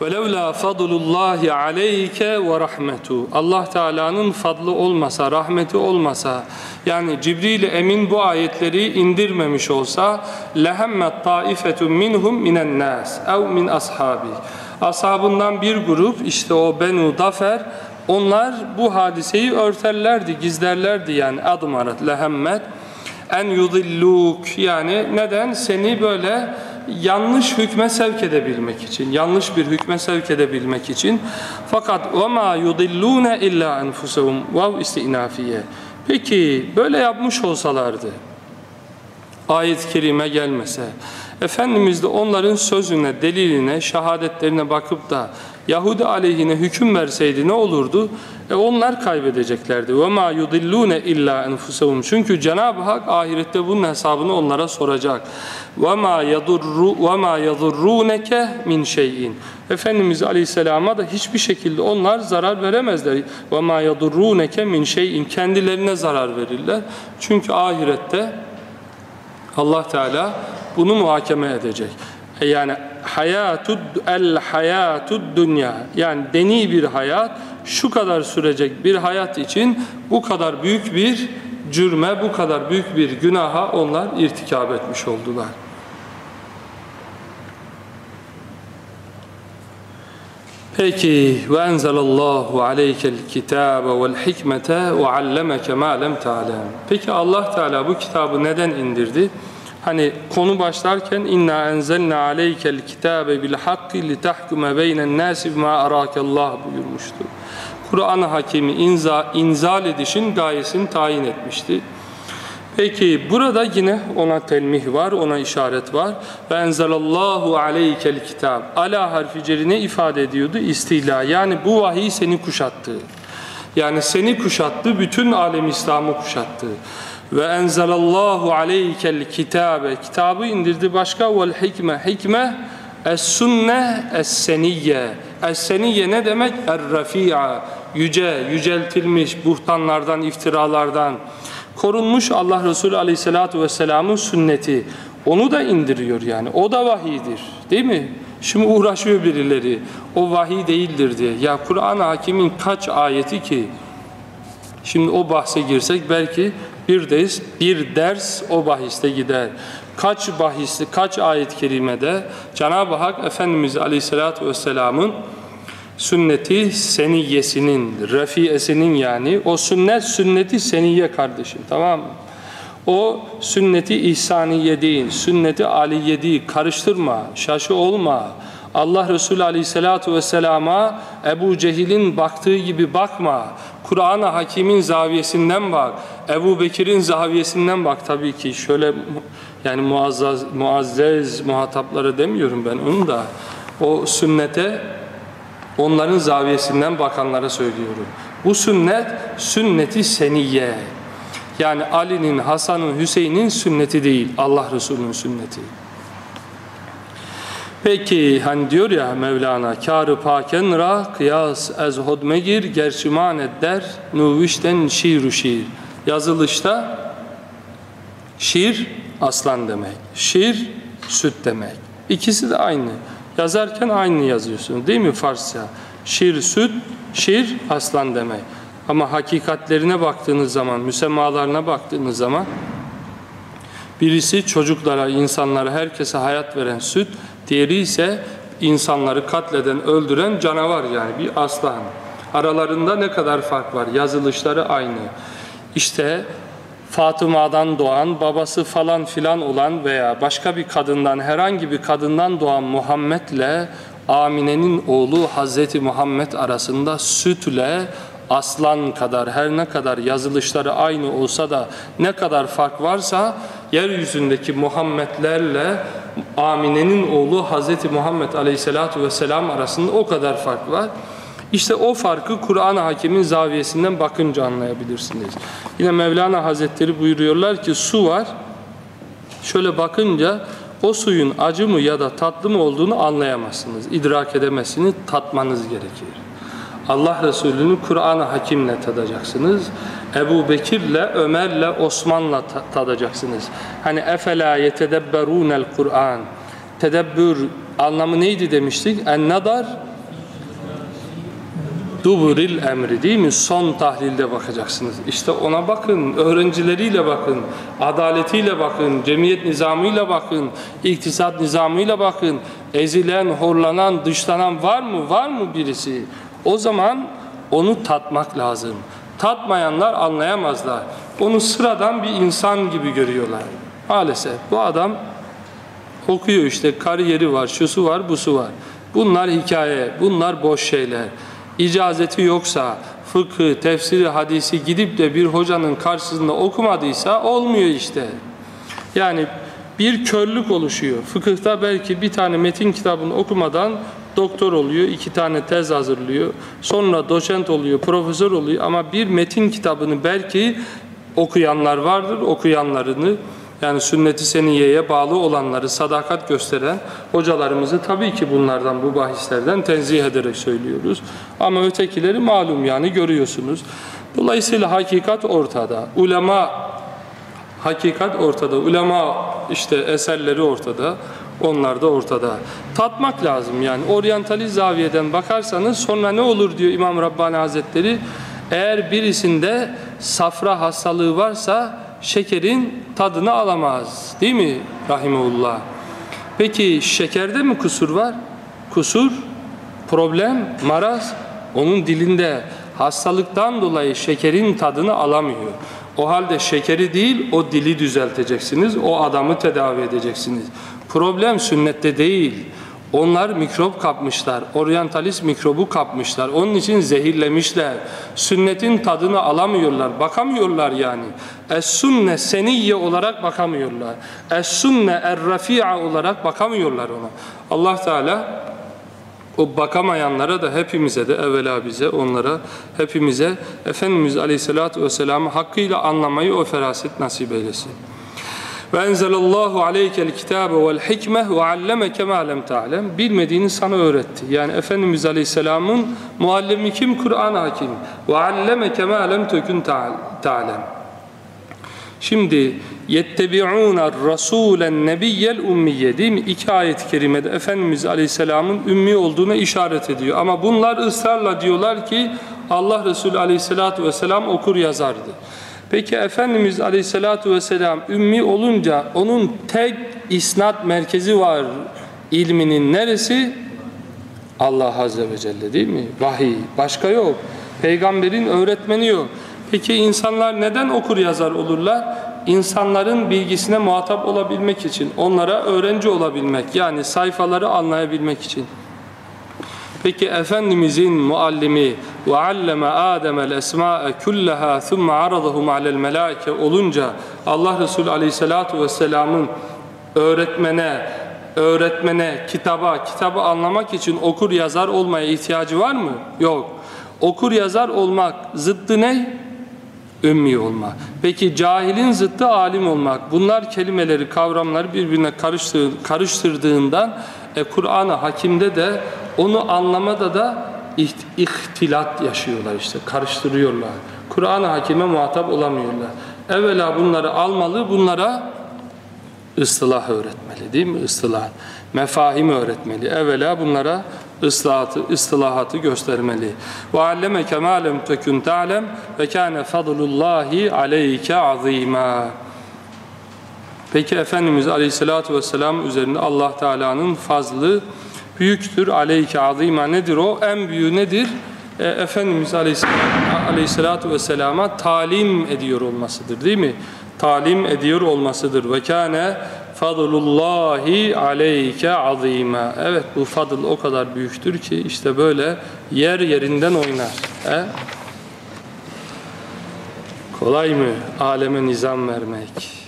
وَلَوْلَا فَضْلُ اللّٰهِ عَلَيْكَ وَرَحْمَتُ Allah Teala'nın fadlı olmasa, rahmeti olmasa, yani Cibril Emin bu ayetleri indirmemiş olsa, لَهَمَّتْ طَائِفَةٌ مِنْهُمْ مِنَ النَّاسِ اَوْ مِنْ أَصْحَابِهِ Ashabından bir grup, işte o Benu Dafer, onlar bu hadiseyi örterlerdi, gizlerlerdi yani admarat, lehemmet, en yudilluk yani neden? Seni böyle yanlış hükme sevk edebilmek için, yanlış bir hükme sevk edebilmek için. Fakat وَمَا يُضِلُّونَ اِلَّا اَنْفُسَهُمْ Vav istinafiye. Peki böyle yapmış olsalardı, ayet-i kerime gelmese, Efendimiz de onların sözüne, deliline, şehadetlerine bakıp da Yahudi aleyhine hüküm verseydi ne olurdu? E onlar kaybedeceklerdi. Ve ma yudillune illa enfusahum. Çünkü Cenab-ı Hak ahirette bunun hesabını onlara soracak. Ve ma yadurru ve ma yadurruneke min şeyin. Efendimiz Aleyhisselam'a da hiçbir şekilde onlar zarar veremezler. Ve ma yadurruneke min şeyin. Kendilerine zarar verirler. Çünkü ahirette Allah Teala bunu muhakeme edecek. E yani hayatud el hayatud dünya yani deni bir hayat şu kadar sürecek bir hayat için bu kadar büyük bir cürme, bu kadar büyük bir günaha onlar irtikab etmiş oldular. Peki ve enzelallahu aleykel kitabe vel hikmete ve allemeke ma lem ta'lem. Peki Allah Teala bu kitabı neden indirdi? Hani konu başlarken inna enzelna aleykel kitabe bil hakki li tahkume beynen nasi bima arakallah buyurmuştu. Kur'an-ı Hakimi inza, inzal edişin gayesini tayin etmişti. Peki burada yine ona telmih var, ona işaret var. Ve enzelallahu aleykel kitab. Ala harfi cerine ifade ediyordu? İstila. Yani bu vahiy seni kuşattı. Yani seni kuşattı, bütün alem İslam'ı kuşattı. Ve enzelallahu aleykel kitabe. Kitabı indirdi başka vel hikme. Hikme es-sünne es-seniyye. Es-seniyye ne demek? Er-rafi'a. Yüce, yüceltilmiş buhtanlardan, iftiralardan korunmuş Allah Resulü Aleyhisselatü Vesselam'ın sünneti. Onu da indiriyor yani. O da vahidir. Değil mi? Şimdi uğraşıyor birileri. O vahiy değildir diye. Ya Kur'an-ı Hakim'in kaç ayeti ki? Şimdi o bahse girsek belki bir ders, bir ders o bahiste gider. Kaç bahiste, kaç ayet-i kerimede Cenab-ı Hak Efendimiz Aleyhisselatü Vesselam'ın sünneti seniyesinin, refiesinin yani o sünnet sünneti seniye kardeşim tamam mı? O sünneti ihsaniye değil, sünneti aliye değil, karıştırma, şaşı olma. Allah Resulü Aleyhisselatü Vesselam'a Ebu Cehil'in baktığı gibi bakma. Kur'an-ı Hakim'in zaviyesinden bak. Ebu Bekir'in zaviyesinden bak tabii ki. Şöyle yani muazzaz, muazzez muhatapları demiyorum ben onu da. O sünnete onların zaviyesinden bakanlara söylüyorum. Bu sünnet sünneti seniye. Yani Ali'nin, Hasan'ın, Hüseyin'in sünneti değil. Allah Resulü'nün sünneti. Peki hani diyor ya Mevlana kârı paken ra kıyas ez hodmegir gerçiman der nuvişten şiiru şiir. Yazılışta şiir aslan demek. Şiir süt demek. İkisi de aynı. Yazarken aynı yazıyorsun değil mi Farsça? Şir süt, şir aslan demek. Ama hakikatlerine baktığınız zaman, müsemmalarına baktığınız zaman birisi çocuklara, insanlara, herkese hayat veren süt, diğeri ise insanları katleden, öldüren canavar yani bir aslan. Aralarında ne kadar fark var? Yazılışları aynı. İşte Fatıma'dan doğan, babası falan filan olan veya başka bir kadından, herhangi bir kadından doğan Muhammed'le Amine'nin oğlu Hazreti Muhammed arasında sütle aslan kadar her ne kadar yazılışları aynı olsa da ne kadar fark varsa yeryüzündeki Muhammedlerle Amine'nin oğlu Hazreti Muhammed Aleyhisselatü Vesselam arasında o kadar fark var. İşte o farkı Kur'an-ı Hakim'in zaviyesinden bakınca anlayabilirsiniz. Yine Mevlana Hazretleri buyuruyorlar ki su var. Şöyle bakınca o suyun acı mı ya da tatlı mı olduğunu anlayamazsınız. İdrak edemezsiniz, tatmanız gerekir. Allah Resulü'nü Kur'an-ı Hakim'le tadacaksınız. Ebu Bekir'le, Ömer'le, Osman'la tadacaksınız. Hani efela yetedebberûnel Kur'an. tedebbür anlamı neydi demiştik? En nadar duburil emri değil mi? Son tahlilde bakacaksınız. İşte ona bakın, öğrencileriyle bakın, adaletiyle bakın, cemiyet nizamıyla bakın, iktisat nizamıyla bakın. Ezilen, horlanan, dışlanan var mı? Var mı birisi? O zaman onu tatmak lazım. Tatmayanlar anlayamazlar. Onu sıradan bir insan gibi görüyorlar. Maalesef bu adam okuyor işte kariyeri var, şusu var, busu var. Bunlar hikaye, bunlar boş şeyler. İcazeti yoksa, fıkı, tefsiri, hadisi gidip de bir hocanın karşısında okumadıysa olmuyor işte. Yani bir körlük oluşuyor. Fıkıhta belki bir tane metin kitabını okumadan doktor oluyor, iki tane tez hazırlıyor. Sonra doçent oluyor, profesör oluyor ama bir metin kitabını belki okuyanlar vardır, okuyanlarını yani sünnet-i seniyeye bağlı olanları sadakat gösteren hocalarımızı tabii ki bunlardan bu bahislerden tenzih ederek söylüyoruz. Ama ötekileri malum yani görüyorsunuz. Dolayısıyla hakikat ortada. Ulema hakikat ortada. Ulema işte eserleri ortada. Onlar da ortada. Tatmak lazım yani. Oryantali zaviyeden bakarsanız sonra ne olur diyor İmam Rabbani Hazretleri. Eğer birisinde safra hastalığı varsa şekerin tadını alamaz. Değil mi? Rahimeullah. Peki şekerde mi kusur var? Kusur, problem, maraz onun dilinde hastalıktan dolayı şekerin tadını alamıyor. O halde şekeri değil o dili düzelteceksiniz. O adamı tedavi edeceksiniz. Problem sünnette değil. Onlar mikrop kapmışlar. Oryantalist mikrobu kapmışlar. Onun için zehirlemişler. Sünnetin tadını alamıyorlar. Bakamıyorlar yani. Es-sünne seniyye olarak bakamıyorlar. Es-sünne er-rafi'a olarak bakamıyorlar ona. Allah Teala o bakamayanlara da hepimize de evvela bize onlara hepimize Efendimiz Aleyhisselatü Vesselam'ı hakkıyla anlamayı o feraset nasip eylesin. Ve enzelallahu aleykel kitabe vel hikme ve allemeke ma lem ta'lem. Bilmediğini sana öğretti. Yani Efendimiz Aleyhisselam'ın muallimi kim? Kur'an hakim. Ve allemeke ma lem tekun ta'lem. Şimdi yettebi'ûne rasûlen nebiyyel ummiye değil mi? İki ayet-i kerimede Efendimiz Aleyhisselam'ın ümmi olduğuna işaret ediyor. Ama bunlar ısrarla diyorlar ki Allah Resulü Aleyhisselatü Vesselam okur yazardı. Peki Efendimiz Aleyhisselatü Vesselam ümmi olunca onun tek isnat merkezi var ilminin neresi? Allah Azze ve Celle değil mi? Vahiy. Başka yok. Peygamberin öğretmeni yok. Peki insanlar neden okur yazar olurlar? İnsanların bilgisine muhatap olabilmek için, onlara öğrenci olabilmek, yani sayfaları anlayabilmek için. Peki Efendimizin muallimi ve alleme Adem'el esma'e kullaha thumma aradahum alel melaike olunca Allah Resulü Aleyhissalatu vesselam'ın öğretmene, öğretmene, kitaba, kitabı anlamak için okur yazar olmaya ihtiyacı var mı? Yok. Okur yazar olmak zıttı ne? Ümmi olma. Peki cahilin zıttı alim olmak. Bunlar kelimeleri, kavramları birbirine karıştırdığından e, Kur'an-ı Hakim'de de onu anlamada da ihtilat yaşıyorlar işte, karıştırıyorlar. Kur'an-ı Hakim'e muhatap olamıyorlar. Evvela bunları almalı, bunlara ıslah öğretmeli değil mi? Islah. Mefahim öğretmeli. Evvela bunlara ıslahatı, ıslahatı göstermeli. Ve allemeke ma lem tekun ta'lem ve kana fadlullahi aleyke azima. Peki Efendimiz Aleyhisselatü Vesselam üzerinde Allah Teala'nın fazlı büyüktür. Aleyke azima nedir o? En büyüğü nedir? E, Efendimiz Aleyhisselatü Vesselam'a talim ediyor olmasıdır değil mi? Talim ediyor olmasıdır. Ve kâne fadlullahi aleyke azîmâ. Evet bu fadıl o kadar büyüktür ki işte böyle yer yerinden oynar. He? Kolay mı aleme nizam vermek?